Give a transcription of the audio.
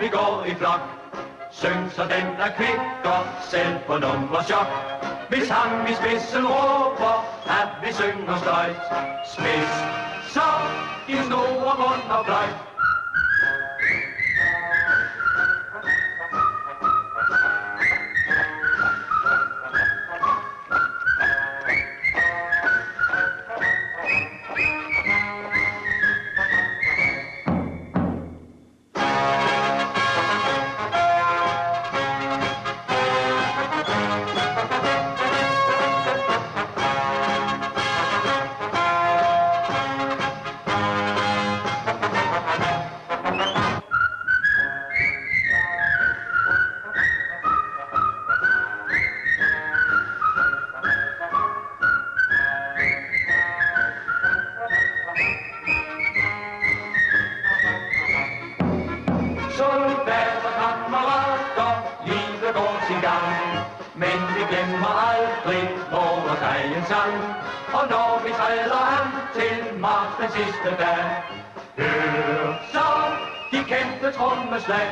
Vi går i flok. Syng så den, der og selv på nummer chok. Hvis han i spidsen råber, at vi synger støjt. Spids, så giv snor og mund og bløjt. Glemmer aldrig vores egen sang. Og når vi træder ham til marts den sidste dag, hør så de kæmpe trommeslag.